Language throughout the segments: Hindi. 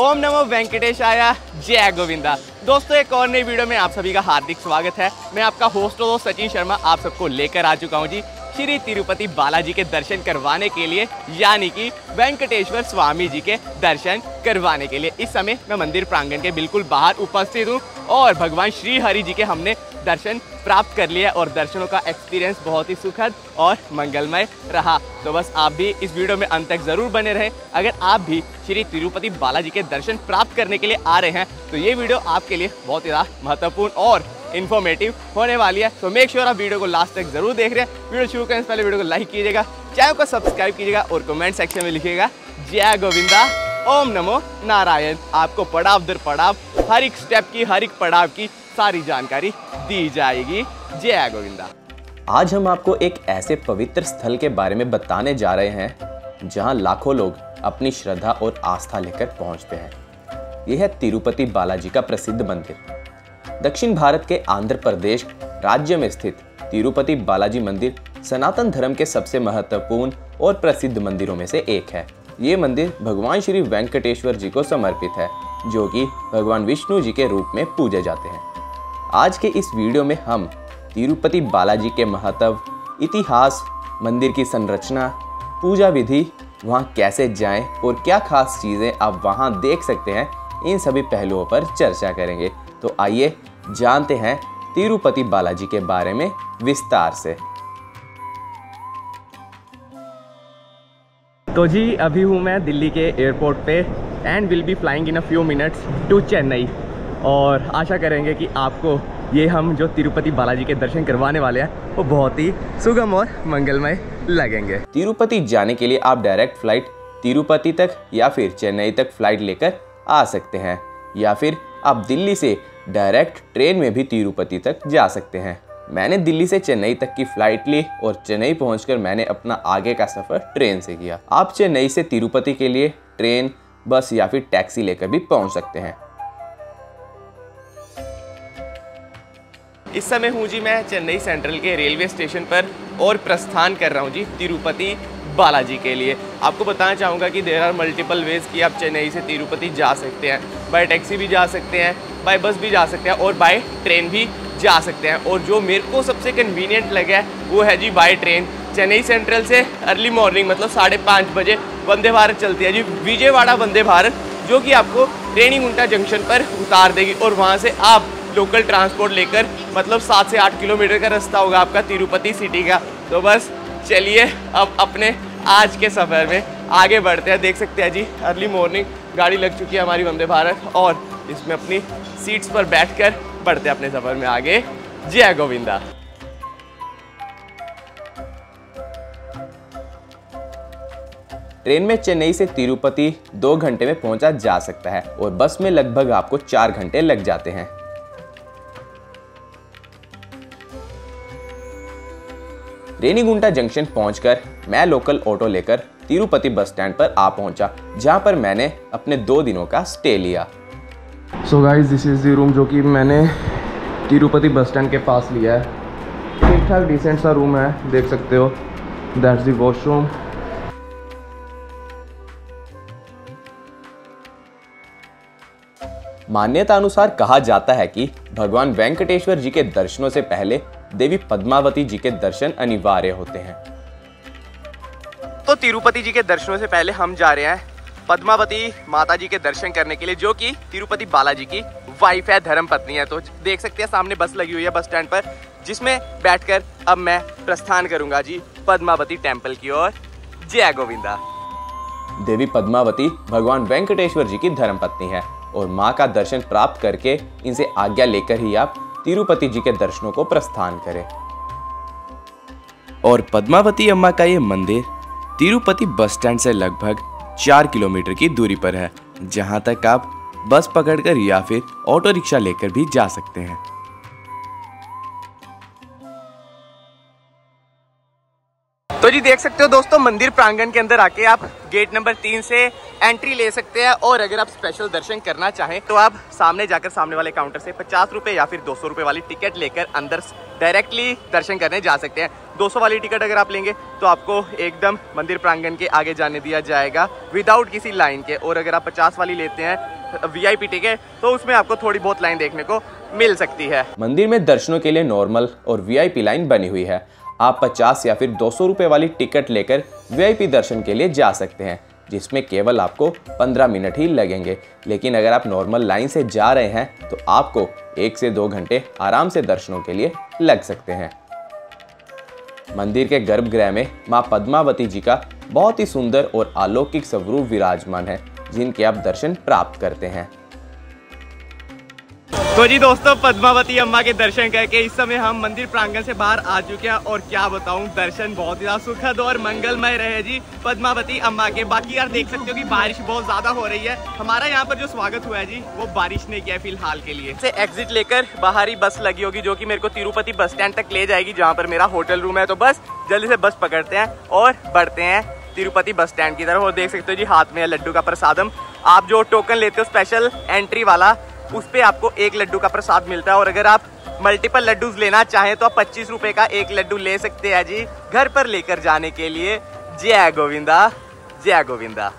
ओम नमो वेंकटेश आया जय गोविंदा। दोस्तों, एक और नई वीडियो में आप सभी का हार्दिक स्वागत है। मैं आपका होस्ट दोस्त सचिन शर्मा आप सबको लेकर आ चुका हूँ जी श्री तिरुपति बालाजी के दर्शन करवाने के लिए, यानी कि वेंकटेश्वर स्वामी जी के दर्शन करवाने के लिए। इस समय मैं मंदिर प्रांगण के बिल्कुल बाहर उपस्थित हूँ और भगवान श्री हरि जी के हमने दर्शन प्राप्त कर लिया और दर्शनों का एक्सपीरियंस बहुत ही सुखद और मंगलमय रहा। तो बस आप भी इस वीडियो में अंत तक ज़रूर बने रहें। अगर आप भी श्री तिरुपति बालाजी के दर्शन प्राप्त करने के लिए आ रहे हैं तो ये वीडियो आपके लिए बहुत ही महत्वपूर्ण और इन्फॉर्मेटिव होने वाली है। तो मेक श्योर आप वीडियो को लास्ट तक ज़रूर देख रहे हैं। वीडियो शुरू करने से पहले वीडियो को लाइक कीजिएगा चैनल को सब्सक्राइब कीजिएगा और कमेंट सेक्शन में लिखिएगा, जय गोविंदा, ओम नमो नारायण। आपको पड़ाव दर पड़ाव, हर एक स्टेप की, हर एक पड़ाव की सारी जानकारी दी जाएगी। जय गोविंदा। आज हम आपको एक ऐसे पवित्र स्थल के बारे में बताने जा रहे हैं, जहाँ लाखों लोग अपनी श्रद्धा और आस्था लेकर पहुँचते हैं। यह है तिरुपति बालाजी का प्रसिद्ध मंदिर। दक्षिण भारत के आंध्र प्रदेश राज्य में स्थित तिरुपति बालाजी मंदिर सनातन धर्म के सबसे महत्वपूर्ण और प्रसिद्ध मंदिरों में से एक है। ये मंदिर भगवान श्री वेंकटेश्वर जी को समर्पित है, जो कि भगवान विष्णु जी के रूप में पूजे जाते हैं। आज के इस वीडियो में हम तिरुपति बालाजी के महत्व, इतिहास, मंदिर की संरचना, पूजा विधि, वहाँ कैसे जाएँ और क्या खास चीज़ें आप वहाँ देख सकते हैं, इन सभी पहलुओं पर चर्चा करेंगे। तो आइए जानते हैं तिरुपति बालाजी के बारे में विस्तार से। तो जी, अभी हूँ मैं दिल्ली के एयरपोर्ट पे and will be flying in a few minutes to Chennai और आशा करेंगे कि आपको ये हम जो तिरुपति बालाजी के दर्शन करवाने वाले हैं, वो बहुत ही सुगम और मंगलमय लगेंगे। तिरुपति जाने के लिए आप डायरेक्ट फ़्लाइट तिरुपति तक या फिर चेन्नई तक फ़्लाइट लेकर आ सकते हैं, या फिर आप दिल्ली से डायरेक्ट ट्रेन में भी तिरुपति तक जा सकते हैं। मैंने दिल्ली से चेन्नई तक की फ़्लाइट ली और चेन्नई पहुंचकर मैंने अपना आगे का सफ़र ट्रेन से किया। आप चेन्नई से तिरुपति के लिए ट्रेन बस या फिर टैक्सी लेकर भी पहुँच सकते हैं। इस समय हूँ जी मैं चेन्नई सेंट्रल के रेलवे स्टेशन पर और प्रस्थान कर रहा हूँ जी तिरुपति बालाजी के लिए। आपको बताना चाहूँगा कि देर आर मल्टीपल वेज कि आप चेन्नई से तिरुपति जा सकते हैं। बाय टैक्सी भी जा सकते हैं बाय बस भी जा सकते हैं और बाय ट्रेन भी जा सकते हैं। और जो मेरे को सबसे कन्वीनियंट लगा है वो है जी बाय ट्रेन चेन्नई सेंट्रल से अर्ली मॉर्निंग मतलब साढ़े पाँच बजे वंदे भारत चलती है जी। विजयवाड़ा वंदे भारत, जो कि आपको रेणीगुंटा जंक्शन पर उतार देगी और वहाँ से आप लोकल ट्रांसपोर्ट लेकर मतलब सात से आठ किलोमीटर का रास्ता होगा आपका तिरुपति सिटी का। तो बस चलिए अब अपने आज के सफ़र में आगे बढ़ते हैं। देख सकते हैं जी, अर्ली मॉर्निंग, गाड़ी लग चुकी है हमारी वंदे भारत और इसमें अपनी सीट्स पर बैठकर बढ़ते हैं अपने सफ़र में आगे। जय गोविंदा। ट्रेन में चेन्नई से तिरुपति दो घंटे में पहुँचा जा सकता है और बस में लगभग आपको चार घंटे लग जाते हैं। रेनीगुंटा जंक्शन पहुंचकर मैं लोकल ऑटो लेकर तिरुपति बस स्टैंड पर आ पहुँचा जहाँ पर मैंने अपने दो दिनों का स्टे लिया। So guys this is the room जो कि मैंने तिरुपति बस स्टैंड के पास लिया है। ठीक ठाक डिसेंट सा रूम है देख सकते हो। दैट्स दी वॉशरूम मान्यता अनुसार कहा जाता है कि भगवान वेंकटेश्वर जी के दर्शनों से पहले देवी पद्मावती जी के दर्शन अनिवार्य होते हैं। तो तिरुपति जी के दर्शनों से पहले हम जा रहे हैं पद्मावती माता जी के दर्शन करने के लिए जो कि तिरुपति बालाजी की वाइफ है धर्म पत्नी है। तो देख सकते हैं सामने बस लगी हुई है बस स्टैंड पर जिसमें बैठकर अब मैं प्रस्थान करूँगा जी पद्मावती टेंपल की ओर। जय गोविंदा। देवी पद्मावती भगवान वेंकटेश्वर जी की धर्म पत्नी है और माँ का दर्शन प्राप्त करके इनसे आज्ञा लेकर ही आप तिरुपति जी के दर्शनों को प्रस्थान करें। और पद्मावती अम्मा का ये मंदिर तिरुपति बस स्टैंड से लगभग चार किलोमीटर की दूरी पर है जहाँ तक आप बस पकड़कर या फिर ऑटो रिक्शा लेकर भी जा सकते हैं। तो जी देख सकते हो दोस्तों मंदिर प्रांगण के अंदर आके आप गेट नंबर तीन से एंट्री ले सकते हैं और अगर आप स्पेशल दर्शन करना चाहें तो आप सामने जाकर सामने वाले काउंटर से पचास रुपये या फिर दो सौ रुपये वाली टिकट लेकर अंदर डायरेक्टली दर्शन करने जा सकते हैं। 200 वाली टिकट अगर आप लेंगे तो आपको एकदम मंदिर प्रांगण के आगे जाने दिया जाएगा विदाउट किसी लाइन के। और अगर आप 50 वाली लेते हैं वी वीआईपी टिकट तो उसमें आपको थोड़ी बहुत लाइन देखने को मिल सकती है। मंदिर में दर्शनों के लिए नॉर्मल और वीआईपी लाइन बनी हुई है। आप 50 या फिर 200 रुपए वाली टिकट लेकर वीआईपी दर्शन के लिए जा सकते हैं। जिसमें केवल आपको 15 मिनट ही लगेंगे। लेकिन अगर आप नॉर्मल लाइन से जा रहे हैं तो आपको एक से दो घंटे आराम से दर्शनों के लिए लग सकते हैं। मंदिर के गर्भगृह में माँ पद्मावती जी का बहुत ही सुंदर और अलौकिक स्वरूप विराजमान है, जिनके आप दर्शन प्राप्त करते हैं। तो जी दोस्तों, पद्मावती अम्मा के दर्शन करके इस समय हम मंदिर प्रांगण से बाहर आ चुके हैं और क्या बताऊँ, दर्शन बहुत ज़्यादा सुखद और मंगलमय रहे जी। पद्मावती अम्मा के बाकी यार देख सकते हो कि बारिश बहुत ज़्यादा हो रही है। हमारा यहाँ पर जो स्वागत हुआ है जी, वो बारिश ने किया फ़िलहाल के लिए। से एग्जिट लेकर बाहर बस लगी होगी जो की मेरे को तिरुपति बस स्टैंड तक ले जाएगी, जहाँ पर मेरा होटल रूम है। तो बस, जल्दी से बस पकड़ते हैं और बढ़ते हैं तिरुपति बस स्टैंड की तरफ़। और देख सकते हो जी, हाथ में लड्डू का प्रसादम। आप जो टोकन लेते हो स्पेशल एंट्री वाला उस पर आपको एक लड्डू का प्रसाद मिलता है। और अगर आप मल्टीपल लड्डू लेना चाहें तो आप पच्चीस रुपए का एक लड्डू ले सकते हैं जी, घर पर लेकर जाने के लिए। जय गोविंदा जय गोविंदा।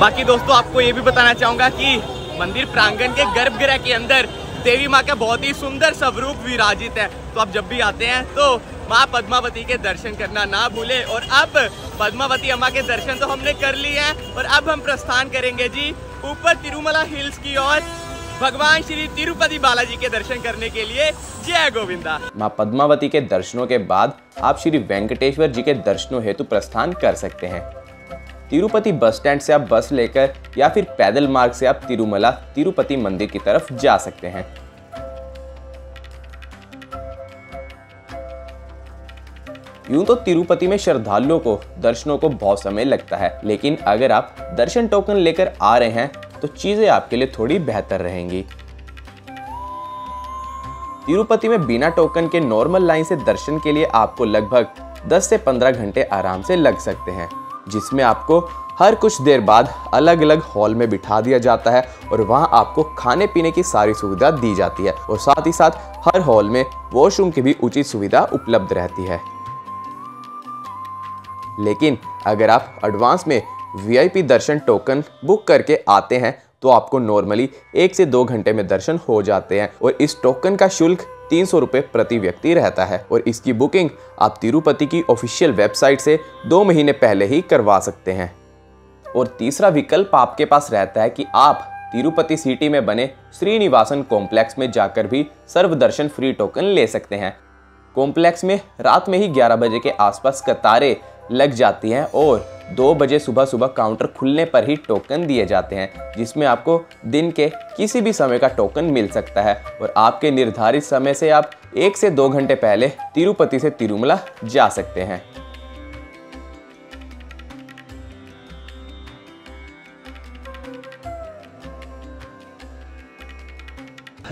बाकी दोस्तों, आपको ये भी बताना चाहूँगा कि मंदिर प्रांगण के गर्भगृह के अंदर देवी माँ का बहुत ही सुंदर स्वरूप विराजित है। तो आप जब भी आते हैं तो माँ पद्मावती के दर्शन करना ना भूले और अब पद्मावती अम्मा के दर्शन तो हमने कर लिए हैं और अब हम प्रस्थान करेंगे जी ऊपर तिरुमला हिल्स की ओर। भगवान श्री तिरुपति बालाजी के दर्शन करने के लिए। जय गोविंदा। माँ पद्मावती के दर्शनों के बाद आप श्री वेंकटेश्वर जी के दर्शनों हेतु प्रस्थान कर सकते हैं। तिरुपति बस स्टैंड से आप बस लेकर या फिर पैदल मार्ग से आप तिरुमला, तिरुपति मंदिर की तरफ़ जा सकते हैं। यूँ तो तिरुपति में श्रद्धालुओं को, दर्शनों को बहुत समय लगता है। लेकिन अगर आप दर्शन टोकन लेकर आ रहे हैं तो चीज़ें आपके लिए थोड़ी बेहतर रहेंगी। तिरुपति में बिना टोकन के नॉर्मल लाइन से दर्शन के लिए आपको लगभग 10 से 15 घंटे आराम से लग सकते हैं, जिसमें आपको हर कुछ देर बाद अलग अलग हॉल में बिठा दिया जाता है और वहाँ आपको खाने पीने की सारी सुविधा दी जाती है। और साथ ही साथ हर हॉल में वॉशरूम की भी उचित सुविधा उपलब्ध रहती है। लेकिन अगर आप एडवांस में वीआईपी दर्शन टोकन बुक करके आते हैं तो आपको नॉर्मली एक से दो घंटे में दर्शन हो जाते हैं। और इस टोकन का शुल्क तीन सौ रुपये प्रति व्यक्ति रहता है। और इसकी बुकिंग आप तिरुपति की ऑफिशियल वेबसाइट से दो महीने पहले ही करवा सकते हैं। और तीसरा विकल्प आपके पास रहता है कि आप तिरुपति सिटी में बने श्रीनिवासन कॉम्प्लेक्स में जाकर भी सर्वदर्शन फ्री टोकन ले सकते हैं। कॉम्प्लेक्स में रात में ही 11 बजे के आसपास कतारें लग जाती हैं और दो बजे सुबह सुबह काउंटर खुलने पर ही टोकन दिए जाते हैं, जिसमें आपको दिन के किसी भी समय का टोकन मिल सकता है। और आपके निर्धारित समय से आप एक से दो घंटे पहले तिरुपति से तिरुमला जा सकते हैं।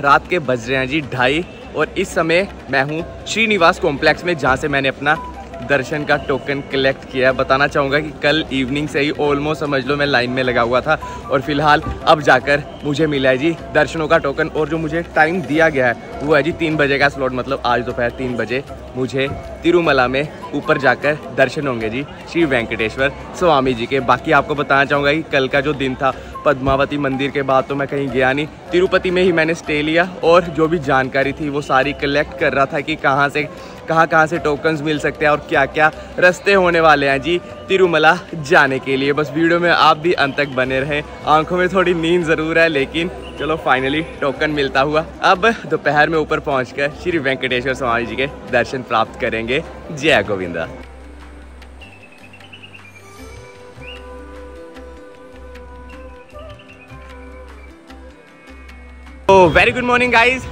रात के बज रहे हैं जी ढाई, और इस समय मैं हूँ श्रीनिवास कॉम्प्लेक्स में, जहाँ से मैंने अपना दर्शन का टोकन कलेक्ट किया है। बताना चाहूँगा कि कल इवनिंग से ही ऑलमोस्ट समझ लो मैं लाइन में लगा हुआ था और फ़िलहाल अब जाकर मुझे मिला है जी दर्शनों का टोकन और जो मुझे टाइम दिया गया है, वो है जी तीन बजे का स्लॉट मतलब आज दोपहर तीन बजे मुझे तिरुमला में ऊपर जाकर दर्शन होंगे जी श्री वेंकटेश्वर स्वामी जी के। बाकी आपको बताना चाहूँगा कि कल का जो दिन था पद्मावती मंदिर के बाद तो मैं कहीं गया नहीं। तिरुपति में ही मैंने स्टे लिया और जो भी जानकारी थी वो सारी कलेक्ट कर रहा था कि कहाँ से कहाँ कहाँ से टोकन्स मिल सकते हैं और क्या क्या रास्ते होने वाले हैं जी तिरुमला जाने के लिए। बस वीडियो में आप भी अंत तक बने रहें। आँखों में थोड़ी नींद ज़रूर है, लेकिन चलो फाइनली टोकन मिलता हुआ। अब दोपहर में ऊपर पहुंचकर श्री वेंकटेश्वर स्वामी जी के दर्शन प्राप्त करेंगे। जय Govinda. Very good morning guys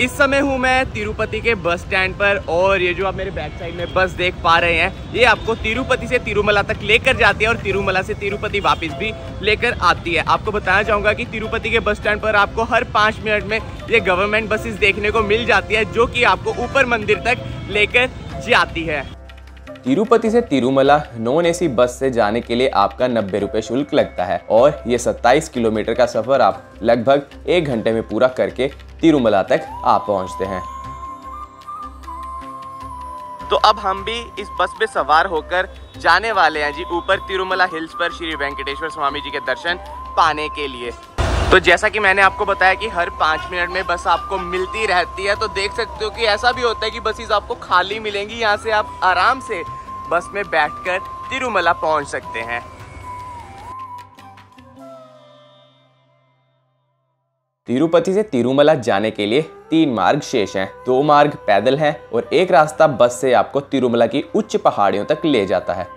इस समय हूँ मैं तिरुपति के बस स्टैंड पर और ये जो आप मेरे बैक साइड में बस देख पा रहे हैं, ये आपको तिरुपति से तिरुमला तक लेकर जाती है और तिरुमला से तिरुपति वापस भी लेकर आती है। आपको बताना चाहूँगा कि तिरुपति के बस स्टैंड पर आपको हर पाँच मिनट में ये गवर्नमेंट बसेस देखने को मिल जाती है, जो कि आपको ऊपर मंदिर तक लेकर जाती है। तिरुपति से तिरुमला नॉन एसी बस से जाने के लिए आपका नब्बे रुपए शुल्क लगता है और ये 27 किलोमीटर का सफ़र आप लगभग एक घंटे में पूरा करके तिरुमला तक आप पहुँचते हैं। तो अब हम भी इस बस में सवार होकर जाने वाले हैं जी ऊपर तिरुमला हिल्स पर श्री वेंकटेश्वर स्वामी जी के दर्शन पाने के लिए। तो जैसा कि मैंने आपको बताया कि हर पाँच मिनट में बस आपको मिलती रहती है तो देख सकते हो कि ऐसा भी होता है कि बसेस आपको खाली मिलेंगी, यहाँ से आप आराम से बस में बैठकर तिरुमला पहुँच सकते हैं। तिरुपति से तिरुमला जाने के लिए तीन मार्ग शेष हैं। दो मार्ग पैदल हैं और एक रास्ता बस से आपको तिरुमला की उच्च पहाड़ियों तक ले जाता है।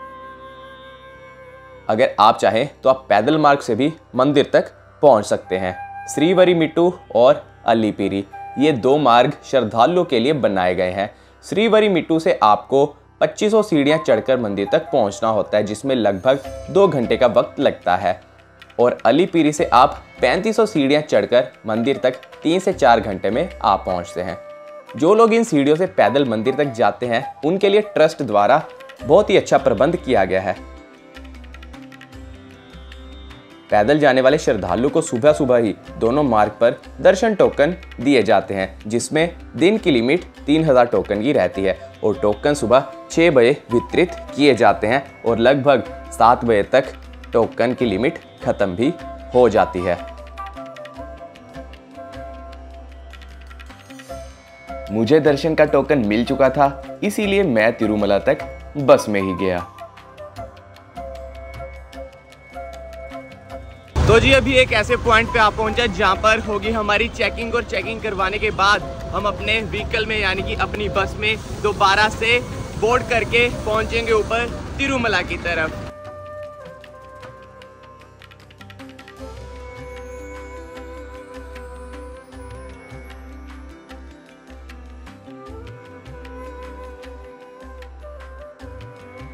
अगर आप चाहें तो आप पैदल मार्ग से भी मंदिर तक पहुँच सकते हैं। श्रीवरी मिट्टू और अलीपीरी ये दो मार्ग श्रद्धालुओं के लिए बनाए गए हैं। श्रीवरी मिट्टू से आपको 2500 सीढ़ियाँ चढ़कर मंदिर तक पहुँचना होता है, जिसमें लगभग दो घंटे का वक्त लगता है। और अलीपीरी से आप 3500 सीढ़ियाँ चढ़कर मंदिर तक तीन से चार घंटे में आप पहुँचते हैं। जो लोग इन सीढ़ियों से पैदल मंदिर तक जाते हैं, उनके लिए ट्रस्ट द्वारा बहुत ही अच्छा प्रबंध किया गया है। पैदल जाने वाले श्रद्धालु को सुबह सुबह ही दोनों मार्ग पर दर्शन टोकन दिए जाते हैं, जिसमें दिन की लिमिट 3000 टोकन की रहती है और टोकन सुबह 6 बजे वितरित किए जाते हैं और लगभग 7 बजे तक टोकन की लिमिट खत्म भी हो जाती है। मुझे दर्शन का टोकन मिल चुका था, इसीलिए मैं तिरुमला तक बस में ही गया। तो जी, अभी एक ऐसे पॉइंट पे आप पहुँचा जहाँ पर होगी हमारी चेकिंग और चेकिंग करवाने के बाद हम अपने व्हीकल में, यानी कि अपनी बस में दोबारा से बोर्ड करके पहुँचेंगे ऊपर तिरुमला की तरफ़।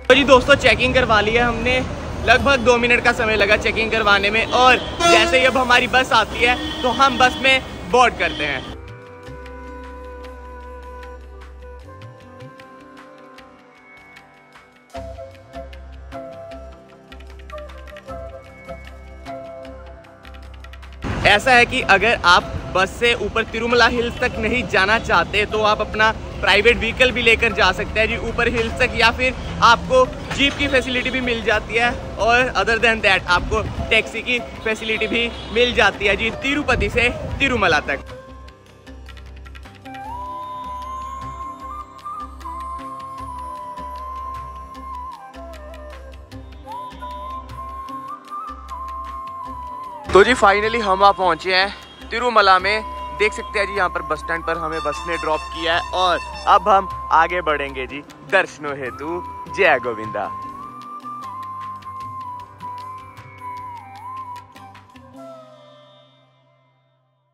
तो जी, दोस्तों चेकिंग करवा लिया हमने। लगभग दो मिनट का समय लगा चेकिंग करवाने में और जैसे ही अब हमारी बस आती है तो हम बस में बोर्ड करते हैं। ऐसा है कि अगर आप बस से ऊपर तिरुमला हिल्स तक नहीं जाना चाहते तो आप अपना प्राइवेट व्हीकल भी लेकर जा सकते हैं जी, ऊपर हिल्स तक, या फिर आपको जीप की फैसिलिटी भी मिल जाती है, और अदर देन दैट आपको टैक्सी की फैसिलिटी भी मिल जाती है जी, तिरुपति से तिरुमला तक। तो जी फाइनली हम आ पहुँचे हैं तिरुमला में। देख सकते हैं जी, यहाँ पर बस स्टैंड पर हमें बस ने ड्रॉप किया है और अब हम आगे बढ़ेंगे जी। दर्शनों हेतु, जय गोविंदा।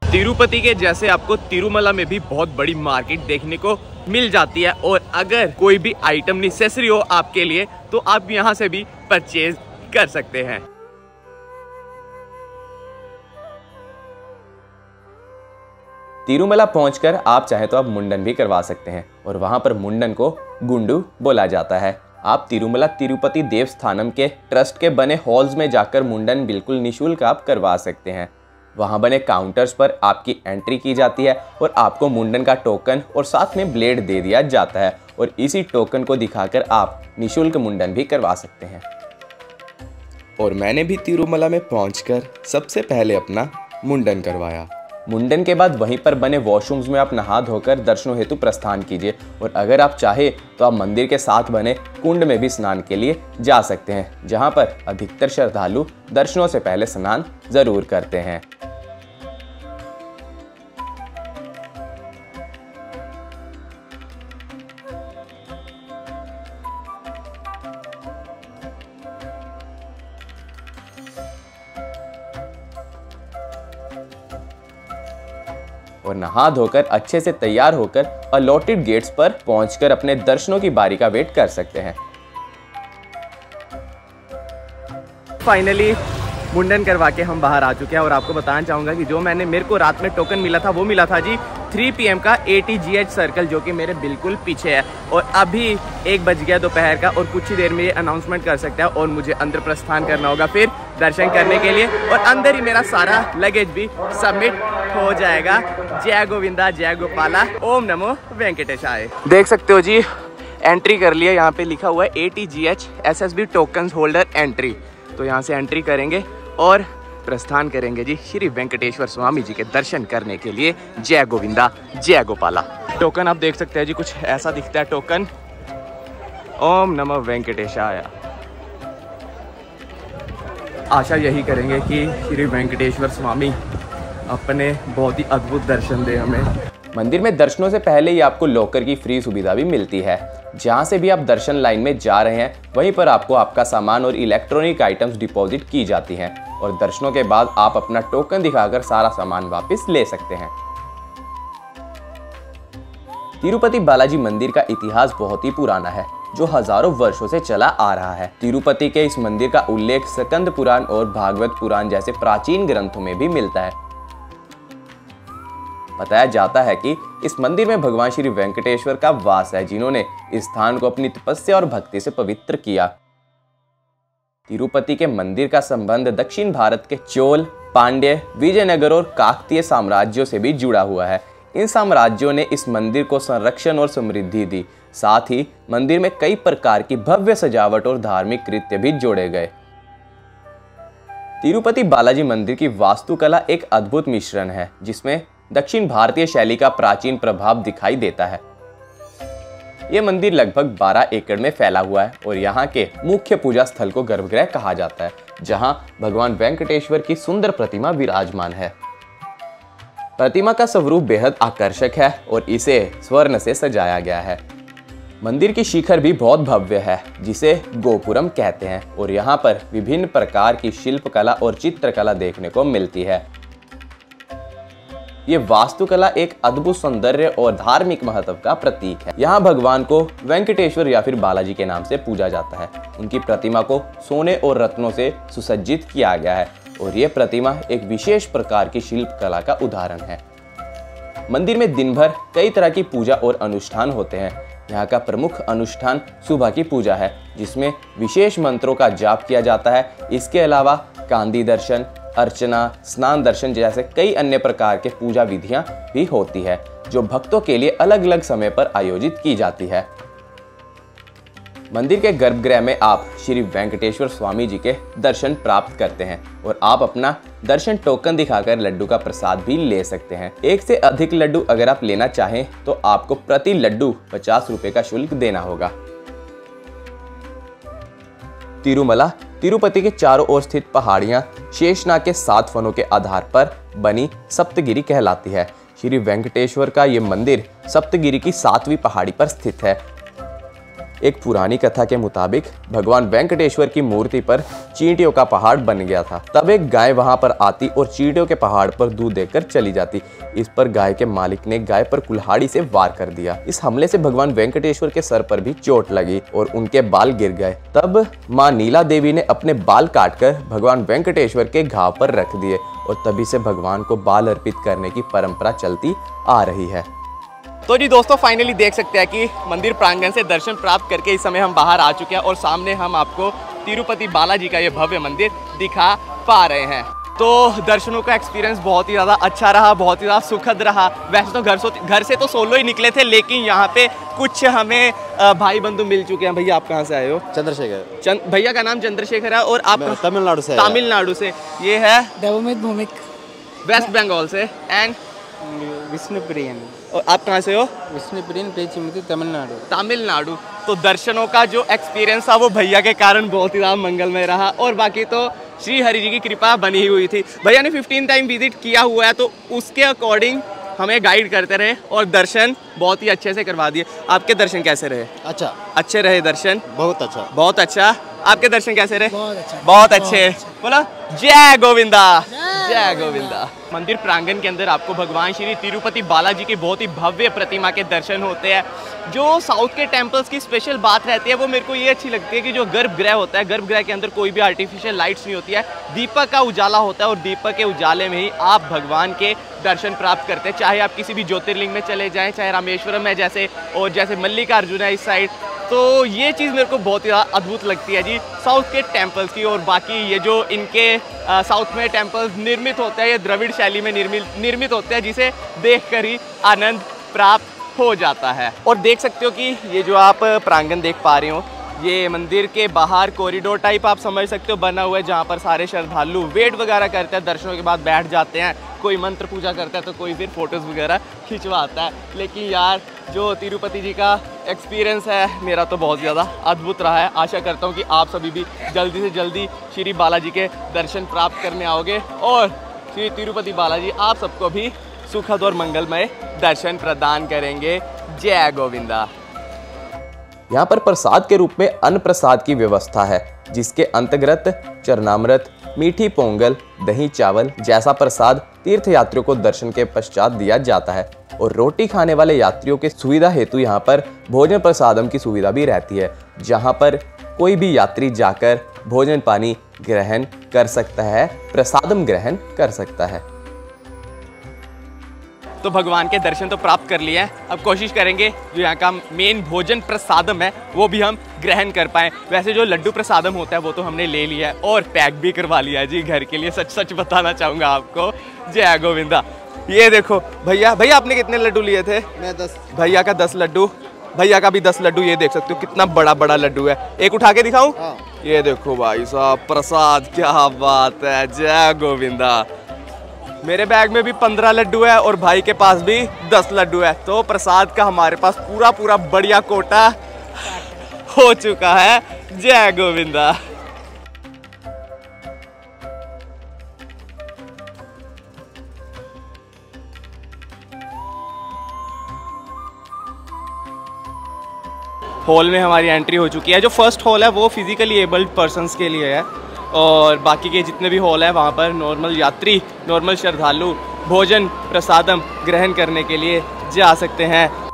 तिरुपति के जैसे आपको तिरुमला में भी बहुत बड़ी मार्केट देखने को मिल जाती है और अगर कोई भी आइटम निसेसरी हो आपके लिए तो आप यहाँ से भी परचेज कर सकते हैं। तिरुमला पहुंचकर आप चाहे तो आप मुंडन भी करवा सकते हैं और वहाँ पर मुंडन को गुंडू बोला जाता है। आप तिरुमला तिरुपति देवस्थानम के ट्रस्ट के बने हॉल्स में जाकर मुंडन बिल्कुल निशुल्क आप करवा सकते हैं। वहाँ बने काउंटर्स पर आपकी एंट्री की जाती है और आपको मुंडन का टोकन और साथ में ब्लेड दे दिया जाता है और इसी टोकन को दिखाकर आप निशुल्क मुंडन भी करवा सकते हैं। और मैंने भी तिरुमला में पहुंचकर सबसे पहले अपना मुंडन करवाया। मुंडन के बाद वहीं पर बने वॉशरूम्स में आप नहा धोकर दर्शनों हेतु प्रस्थान कीजिए। और अगर आप चाहे तो आप मंदिर के साथ बने कुंड में भी स्नान के लिए जा सकते हैं, जहाँ पर अधिकतर श्रद्धालु दर्शनों से पहले स्नान ज़रूर करते हैं। और नहा धोकर, अच्छे से तैयार होकर अलॉटेड गेट्स पर पहुंचकर अपने दर्शनों की बारी का वेट कर सकते हैं। फाइनली मुंडन करवा के हम बाहर आ चुके हैं और आपको बताना चाहूँगा कि जो मैंने मेरे को रात में टोकन मिला था, वो मिला था जी। 3 पीएम का ए टी सर्कल जो कि मेरे बिल्कुल पीछे है। और अभी एक बज गया दोपहर का, और कुछ ही देर में ये अनाउंसमेंट कर सकते हैं, और मुझे अंदर प्रस्थान करना होगा फिर दर्शन करने के लिए। और अंदर ही मेरा सारा लगेज भी सबमिट हो जाएगा। जय गोविंदा, जय गोपाला, ओम नमो वेंकटेशाय। देख सकते हो जी एंट्री कर लिया, यहाँ पे लिखा हुआ है A T G H S S B token holder entry तो यहाँ से एंट्री करेंगे, और प्रस्थान करेंगे जी श्री वेंकटेश्वर स्वामी जी के दर्शन करने के लिए। जय गोविंदा, जय गोपाला। टोकन आप देख सकते हैं जी, कुछ ऐसा दिखता है टोकन। ओम नमः वेंकटेशाय। आशा यही करेंगे कि श्री वेंकटेश्वर स्वामी अपने बहुत ही अद्भुत दर्शन दे हमें। मंदिर में दर्शनों से पहले ही आपको लॉकर की फ्री सुविधा भी मिलती है। जहाँ से भी आप दर्शन लाइन में जा रहे हैं, वहीं पर आपको आपका सामान और इलेक्ट्रॉनिक आइटम्स डिपॉजिट की जाती हैं। और दर्शनों के बाद आप अपना टोकन दिखाकर सारा सामान वापस ले सकते हैं। तिरुपति बालाजी मंदिर का इतिहास बहुत ही पुराना है, जो हज़ारों वर्षों से चला आ रहा है। तिरुपति के इस मंदिर का उल्लेख सकंद पुराण और भागवत पुराण जैसे प्राचीन ग्रंथों में भी मिलता है। बताया जाता है कि इस मंदिर में भगवान श्री वेंकटेश्वर का वास है, जिन्होंने इस स्थान को अपनी तपस्या और भक्ति से पवित्र किया। तिरुपति के मंदिर का संबंध दक्षिण भारत के चोल, पांड्य, विजयनगर और काकतीय साम्राज्यों से भी जुड़ा हुआ है। इन साम्राज्यों ने इस मंदिर को संरक्षण और समृद्धि दी। साथ ही मंदिर में कई प्रकार की भव्य सजावट और धार्मिक कृत्य भी जोड़े गए। तिरुपति बालाजी मंदिर की वास्तुकला एक अद्भुत मिश्रण है, जिसमें दक्षिण भारतीय शैली का प्राचीन प्रभाव दिखाई देता है। यह मंदिर लगभग 12 एकड़ में फैला हुआ है और यहाँ के मुख्य पूजा स्थल को गर्भगृह कहा जाता है, जहाँ भगवान वेंकटेश्वर की सुंदर प्रतिमा विराजमान है। प्रतिमा का स्वरूप बेहद आकर्षक है और इसे स्वर्ण से सजाया गया है। मंदिर की शिखर भी बहुत भव्य है, जिसे गोपुरम कहते हैं और यहाँ पर विभिन्न प्रकार की शिल्पकला और चित्रकला देखने को मिलती है। ये वास्तुकला एक अद्भुत सौंदर्य और धार्मिक महत्व का प्रतीक है। यहाँ भगवान को वेंकटेश्वर या फिर बालाजी के नाम से पूजा जाता है। उनकी प्रतिमा को सोने और रत्नों से सुसज्जित किया गया है और ये प्रतिमा एक विशेष प्रकार की शिल्प कला का उदाहरण है। मंदिर में दिन भर कई तरह की पूजा और अनुष्ठान होते हैं। यहाँ का प्रमुख अनुष्ठान सुबह की पूजा है, जिसमें विशेष मंत्रों का जाप किया जाता है। इसके अलावा कांदी दर्शन अर्चना, स्नान दर्शन जैसे कई अन्य प्रकार के पूजा विधियाँ भी होती है, जो भक्तों के लिए अलग अलग समय पर आयोजित की जाती है। मंदिर के गर्भगृह में आप श्री वेंकटेश्वर स्वामी जी के दर्शन प्राप्त करते हैं और आप अपना दर्शन टोकन दिखाकर लड्डू का प्रसाद भी ले सकते हैं। एक से अधिक लड्डू अगर आप लेना चाहें तो आपको प्रति लड्डू पचास रुपए का शुल्क देना होगा। तिरुमला तिरुपति के चारों ओर स्थित पहाड़ियाँ शेषनाग के सात फनों के आधार पर बनी सप्तगिरी कहलाती है। श्री वेंकटेश्वर का ये मंदिर सप्तगिरी की सातवीं पहाड़ी पर स्थित है। एक पुरानी कथा के मुताबिक, भगवान वेंकटेश्वर की मूर्ति पर चींटियों का पहाड़ बन गया था। तब एक गाय वहाँ पर आती और चींटियों के पहाड़ पर दूध देकर चली जाती। इस पर गाय के मालिक ने गाय पर कुल्हाड़ी से वार कर दिया। इस हमले से भगवान वेंकटेश्वर के सर पर भी चोट लगी और उनके बाल गिर गए। तब माँ नीला देवी ने अपने बाल काटकर भगवान वेंकटेश्वर के घाव पर रख दिए और तभी से भगवान को बाल अर्पित करने की परंपरा चलती आ रही है। तो जी दोस्तों फाइनली देख सकते हैं कि मंदिर प्रांगण से दर्शन प्राप्त करके इस समय हम बाहर आ चुके हैं और सामने हम आपको तिरुपति बालाजी का ये भव्य मंदिर दिखा पा रहे हैं। तो दर्शनों का एक्सपीरियंस बहुत ही ज़्यादा अच्छा रहा बहुत ही ज़्यादा सुखद रहा। वैसे तो घर से घर से तो सोलो ही निकले थे लेकिन यहाँ पे कुछ हमें भाई बंधु मिल चुके हैं। भैया आप कहाँ से आए हो? चंद्रशेखर। चंद भैया का नाम चंद्रशेखर है और आप तमिलनाडु से तमिलनाडु से। ये है देवमित भूमिक वेस्ट बंगाल से। एंड विष्णु प्रियन और आप कहाँ से हो? विष्णु प्रियन पेचिमती तमिलनाडु। तमिलनाडु। तो दर्शनों का जो एक्सपीरियंस था वो भैया के कारण बहुत ही ज़्यादा मंगलमय रहा और बाकी तो श्री हरि जी की कृपा बनी हुई थी। भैया ने 15 टाइम विज़िट किया हुआ है तो उसके अकॉर्डिंग हमें गाइड करते रहे और दर्शन बहुत ही अच्छे से करवा दिए। आपके दर्शन कैसे रहे? अच्छा। अच्छे रहे दर्शन? बहुत अच्छा। बहुत अच्छा। आपके दर्शन कैसे रहे? बहुत अच्छा। बहुत अच्छे। बोला जय गोविंदा। जय गोविंदा। मंदिर प्रांगण के अंदर आपको भगवान श्री तिरुपति बालाजी की बहुत ही भव्य प्रतिमा के दर्शन होते हैं। जो साउथ के टेम्पल्स की स्पेशल बात रहती है, वो मेरे को ये अच्छी लगती है कि जो गर्भगृह होता है, गर्भगृह के अंदर कोई भी आर्टिफिशियल लाइट्स नहीं होती है। दीपक का उजाला होता है और दीपक के उजाले में ही आप भगवान के दर्शन प्राप्त करते हैं। चाहे आप किसी भी ज्योतिर्लिंग में चले जाएँ, चाहे रामेश्वरम है जैसे और जैसे मल्लिकार्जुन है इस साइड तो ये चीज़ मेरे को बहुत ही अद्भुत लगती है जी, साउथ के टेम्पल्स की और बाकी ये जो इनके साउथ में टेम्पल्स निर्मित होते हैं, ये द्रविड़ शैली में निर्मित निर्मित होते हैं, जिसे देखकर ही आनंद प्राप्त हो जाता है। और देख सकते हो कि ये जो आप प्रांगण देख पा रहे हो ये मंदिर के बाहर कॉरिडोर टाइप आप समझ सकते हो, बना हुआ है, जहाँ पर सारे श्रद्धालु वेट वगैरह करते हैं, दर्शनों के बाद बैठ जाते हैं, कोई मंत्र पूजा करता है तो कोई फिर फ़ोटोज़ वगैरह खिंचवाता है। लेकिन यार, जो तिरुपति जी का एक्सपीरियंस है, मेरा तो बहुत ज़्यादा अद्भुत रहा है। आशा करता हूँ कि आप सभी भी जल्दी से जल्दी श्री बालाजी के दर्शन प्राप्त करने आओगे और श्री तिरुपति बालाजी आप सबको भी सुखद और मंगलमय दर्शन प्रदान करेंगे। जय गोविंदा। यहाँ पर प्रसाद के रूप में अन्न प्रसाद की व्यवस्था है, जिसके अंतर्गत चरणामृत, मीठी पोंगल, दही चावल जैसा प्रसाद तीर्थ यात्रियों को दर्शन के पश्चात दिया जाता है और रोटी खाने वाले यात्रियों के सुविधा हेतु यहाँ पर भोजन प्रसादम की सुविधा भी रहती है, जहाँ पर कोई भी यात्री जाकर भोजन पानी ग्रहण कर सकता है, प्रसादम ग्रहण कर सकता है। तो भगवान के दर्शन तो प्राप्त कर लिए हैं। अब कोशिश करेंगे जो यहाँ का मेन भोजन प्रसादम है वो भी हम ग्रहण कर पाएँ। वैसे जो लड्डू प्रसादम होता है वो तो हमने ले लिया है और पैक भी करवा लिया है। जी घर के लिए सच सच बताना चाहूँगा आपको। जय गोविंदा। ये देखो भैया भैया आपने कितने लड्डू लिए थे? मैं दस। भैया का दस लड्डू भैया का भी दस लड्डू ये देख सकते हो कितना बड़ा बड़ा लड्डू है। एक उठा के दिखाऊँ? हाँ। ये देखो भाई साहब प्रसाद क्या बात है। जय गोविंदा। मेरे बैग में भी पंद्रह लड्डू है और भाई के पास भी दस लड्डू है। तो प्रसाद का हमारे पास पूरा पूरा बढ़िया कोटा हो चुका है। जय गोविंदा। हॉल में हमारी एंट्री हो चुकी है। जो फ़र्स्ट हॉल है, वो फिजिकली एबल्ड पर्सनस के लिए है। और बाकी के जितने भी हॉल हैं, वहाँ पर नॉर्मल यात्री नॉर्मल श्रद्धालु, भोजन, प्रसादम ग्रहण करने के लिए जा सकते हैं।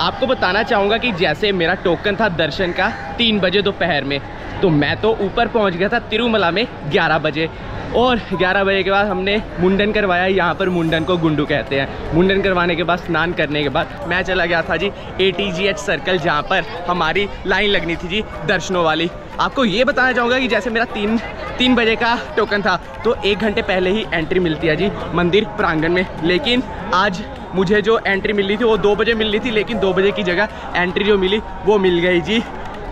आपको बताना चाहूँगा कि जैसे मेरा टोकन था दर्शन का तीन बजे दोपहर में तो मैं तो ऊपर पहुँच गया था तिरुमला में ग्यारह बजे। और 11 बजे के बाद हमने मुंडन करवाया, यहाँ पर मुंडन को गुंडू कहते हैं। मुंडन करवाने के बाद, स्नान करने के बाद मैं चला गया था जी A T G H circle जहाँ पर हमारी लाइन लगनी थी जी दर्शनों वाली। आपको ये बताना चाहूँगा कि जैसे मेरा तीन तीन बजे का टोकन था तो एक घंटे पहले ही एंट्री मिलती है जी मंदिर प्रांगण में। लेकिन आज मुझे जो एंट्री मिली थी, वो दो बजे मिल रही थी, लेकिन दो बजे की जगह एंट्री जो मिली, वो मिल गई जी।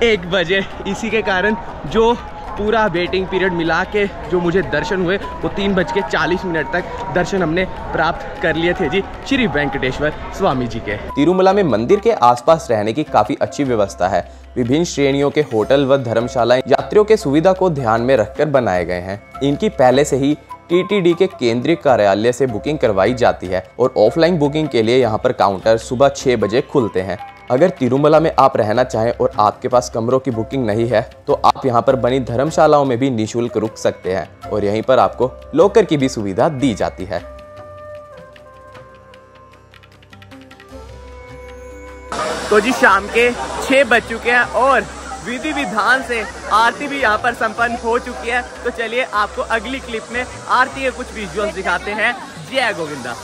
एक बजे। इसी के कारण जो पूरा वेटिंग पीरियड मिला के जो मुझे दर्शन हुए, वो तीन बज के चालीस मिनट तक दर्शन हमने प्राप्त कर लिए थे जी, श्री वेंकटेश्वर स्वामी जी के। तिरुमला में मंदिर के आसपास रहने की काफ़ी अच्छी व्यवस्था है। विभिन्न श्रेणियों के होटल व धर्मशालाएँ यात्रियों के सुविधा को ध्यान में रखकर बनाए गए हैं। इनकी पहले से ही टीटीडी के केंद्रीय कार्यालय से बुकिंग करवाई जाती है और ऑफलाइन बुकिंग के लिए यहाँ पर काउंटर सुबह छह बजे खुलते हैं। अगर तिरुमला में आप रहना चाहें और आपके पास कमरों की बुकिंग नहीं है तो आप यहाँ पर बनी धर्मशालाओं में भी निशुल्क रुक सकते हैं और यहीं पर आपको लॉकर की भी सुविधा दी जाती है। तो जी, शाम के छः बज चुके हैं और विधि विधान से आरती भी यहाँ पर संपन्न हो चुकी है। तो चलिए आपको अगली क्लिप में आरती के कुछ विजुअल्स दिखाते हैं। जय गोविंदा।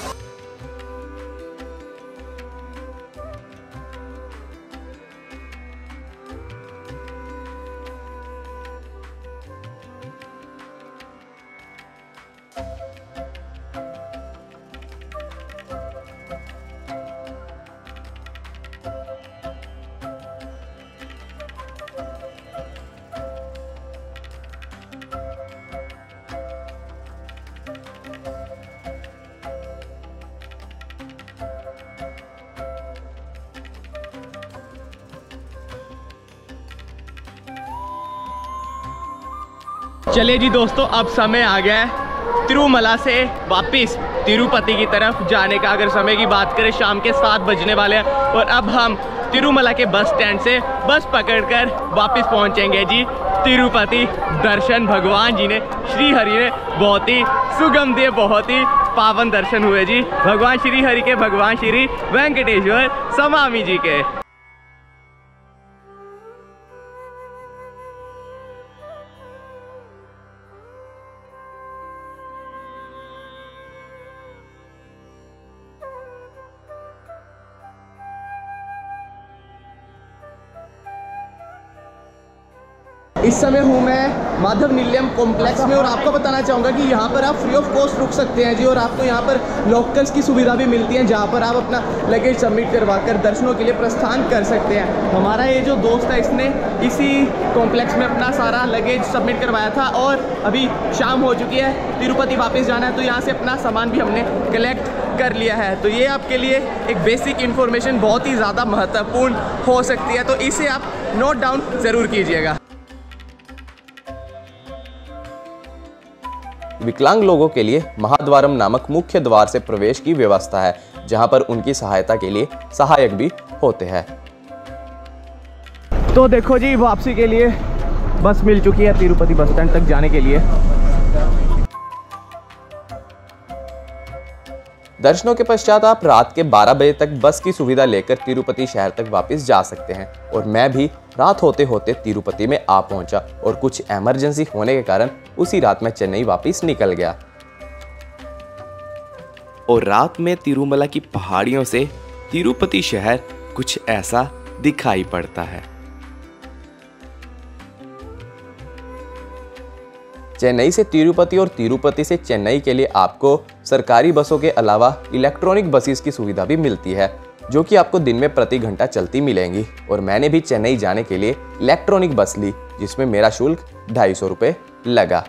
चलिए जी दोस्तों, अब समय आ गया है तिरुमला से वापस तिरुपति की तरफ़ जाने का। अगर समय की बात करें, शाम के सात बजने वाले हैं और अब हम तिरुमला के बस स्टैंड से बस पकड़कर वापस पहुँचेंगे जी। तिरुपति दर्शन, भगवान जी ने, श्री हरि ने बहुत ही सुगम दिए, बहुत ही पावन दर्शन हुए जी। भगवान श्री हरि के, भगवान श्री वेंकटेश्वर समामी जी के। इस समय हूँ मैं माधव निलयम कॉम्प्लेक्स में और आपको बताना चाहूँगा कि यहाँ पर आप फ्री ऑफ़ कॉस्ट रुक सकते हैं जी, और आपको यहाँ पर लॉकर्स की सुविधा भी मिलती है जहाँ पर आप अपना लगेज सबमिट करवा कर दर्शनों के लिए प्रस्थान कर सकते हैं। हमारा ये जो दोस्त है, इसने इसी कॉम्प्लेक्स में अपना सारा लगेज सबमिट करवाया था और अभी शाम हो चुकी है, तिरुपति वापस जाना है तो यहाँ से अपना सामान भी हमने कलेक्ट कर लिया है। तो ये आपके लिए एक बेसिक इन्फॉर्मेशन बहुत ही ज़्यादा महत्वपूर्ण हो सकती है तो इसे आप नोट डाउन ज़रूर कीजिएगा। विकलांग लोगों के लिए महाद्वारम नामक मुख्य द्वार से प्रवेश की व्यवस्था है, जहाँ पर उनकी सहायता के लिए सहायक भी होते हैं। तो देखो जी, वापसी के लिए बस मिल चुकी है तिरुपति बस स्टैंड तक जाने के लिए। दर्शनों के पश्चात आप रात के 12 बजे तक बस की सुविधा लेकर तिरुपति शहर तक वापस जा सकते हैं। और मैं भी रात होते होते तिरुपति में आ पहुँचा और कुछ इमरजेंसी होने के कारण उसी रात में चेन्नई वापस निकल गया। और रात में तिरुमला की पहाड़ियों से तिरुपति शहर कुछ ऐसा दिखाई पड़ता है। चेन्नई से तिरुपति और तिरुपति से चेन्नई के लिए आपको सरकारी बसों के अलावा इलेक्ट्रॉनिक बसेस की सुविधा भी मिलती है, जो कि आपको दिन में प्रति घंटा चलती मिलेंगी। और मैंने भी चेन्नई जाने के लिए इलेक्ट्रॉनिक बस ली, जिसमें मेरा शुल्क ढाई सौ लगा।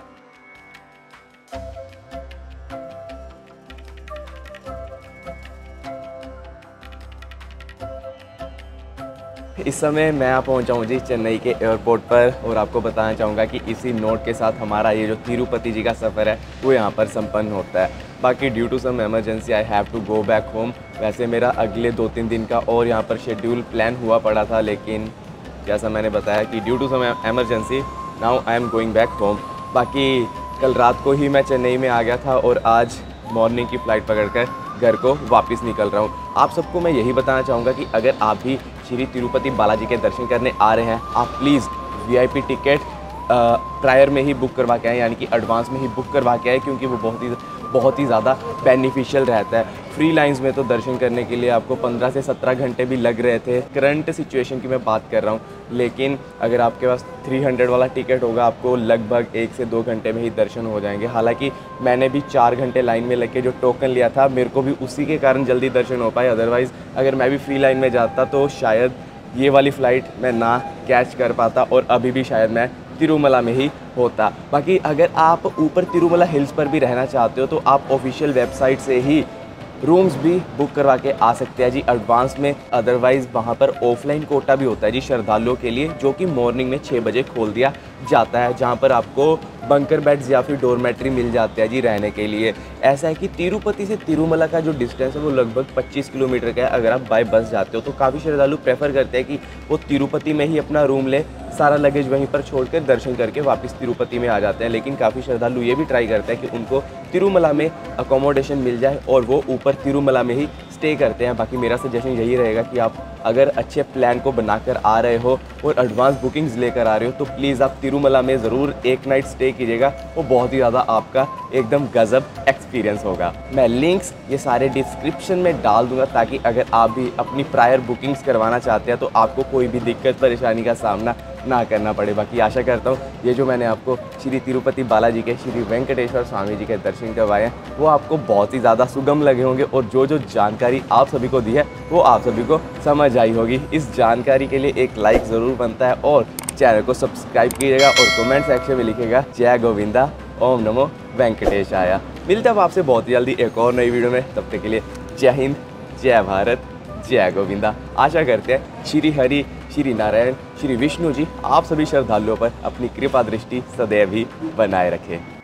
इस समय मैं यहाँ पहुँचा हूँ जी चेन्नई के एयरपोर्ट पर और आपको बताना चाहूँगा कि इसी नोट के साथ हमारा ये जो तिरुपति जी का सफ़र है, वो यहाँ पर संपन्न होता है। बाकी due to some emergency I have to go back home वैसे मेरा अगले दो तीन दिन का और यहाँ पर शेड्यूल प्लान हुआ पड़ा था, लेकिन जैसा मैंने बताया कि due to some emergency now I am going back home बाकी कल रात को ही मैं चेन्नई में आ गया था और आज मॉर्निंग की फ़्लाइट पकड़कर घर को वापस निकल रहा हूँ। आप सबको मैं यही बताना चाहूँगा कि अगर आप भी श्री तिरुपति बालाजी के दर्शन करने आ रहे हैं, आप प्लीज़ वीआईपी टिकट प्रायर में ही बुक करवा के आएँ, यानी कि एडवांस में ही बुक करवा के आए, क्योंकि वो बहुत ही बहुत ही ज़्यादा बेनिफिशियल रहता है। फ्री लाइंस में तो दर्शन करने के लिए आपको 15 से 17 घंटे भी लग रहे थे करंट सिचुएशन की मैं बात कर रहा हूँ। लेकिन अगर आपके पास 300 वाला टिकट होगा, आपको लगभग एक से दो घंटे में ही दर्शन हो जाएँगे। हालाँकि मैंने भी चार घंटे लाइन में लग के जो टोकन लिया था, मेरे को भी उसी के कारण जल्दी दर्शन हो पाए। अदरवाइज़ अगर मैं भी फ्री लाइन में जाता तो शायद ये वाली फ़्लाइट मैं ना कैच कर पाता और अभी भी शायद मैं तिरुमला में ही होता। बाकी अगर आप ऊपर तिरुमला हिल्स पर भी रहना चाहते हो तो आप ऑफिशियल वेबसाइट से ही रूम्स भी बुक करवा के आ सकते हैं जी। एडवांस में अदरवाइज़ वहाँ पर ऑफलाइन कोटा भी होता है जी श्रद्धालुओं के लिए, जो कि मॉर्निंग में छः बजे खोल दिया जाता है, जहाँ पर आपको बंकर बेड्स या फिर डोरमेट्री मिल जाते हैं जी रहने के लिए। ऐसा है कि तिरुपति से तिरुमला का जो डिस्टेंस है, वो लगभग 25 किलोमीटर का है। अगर आप बाय बस जाते हो तो काफ़ी श्रद्धालु प्रेफर करते हैं कि वो तिरुपति में ही अपना रूम ले, सारा लगेज वहीं पर छोड़कर दर्शन करके वापस तिरुपति में आ जाते हैं। लेकिन काफ़ी श्रद्धालु ये भी ट्राई करते हैं कि उनको तिरुमला में अकोमोडेशन मिल जाए और वो ऊपर तिरुमला में ही स्टे करते हैं, बाकी मेरा सजेशन यही रहेगा कि आप अगर अच्छे प्लान को बनाकर आ रहे हो और एडवांस बुकिंग्स लेकर आ रहे हो तो प्लीज़ आप तिरुमला में ज़रूर एक नाइट स्टे कीजिएगा। वो बहुत ही ज़्यादा आपका एकदम गज़ब एक्सपीरियंस होगा। मैं लिंक्स ये सारे डिस्क्रिप्शन में डाल दूँगा ताकि अगर आप भी अपनी प्रायर बुकिंग्स करवाना चाहते हैं तो आपको कोई भी दिक्कत, परेशानी का सामना ना करना पड़े। बाकी आशा करता हूँ, ये जो मैंने आपको श्री तिरुपति बालाजी के, श्री वेंकटेश्वर स्वामी जी के दर्शन करवाए हैं, वो आपको बहुत ही ज़्यादा सुगम लगे होंगे और जो जो जानकारी आप सभी को दी है, वो आप सभी को समझ आई होगी। इस जानकारी के लिए एक लाइक ज़रूर बनता है और चैनल को सब्सक्राइब कीजिएगा और कमेंट सेक्शन में लिखेगा जय गोविंदा, ओम नमो वेंकटेश आया मिलता है आपसे बहुत ही जल्दी एक और नई वीडियो में। तब तक के लिए जय हिंद, जय भारत, जय गोविंदा। आशा करते हैं श्री हरि श्री नारायण, श्री विष्णु जी, आप सभी श्रद्धालुओं पर अपनी कृपा दृष्टि सदैव ही बनाए रखें।